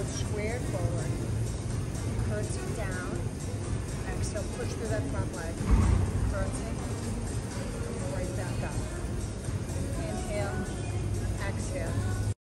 it's squared forward, curtsy down, exhale, push through that front leg.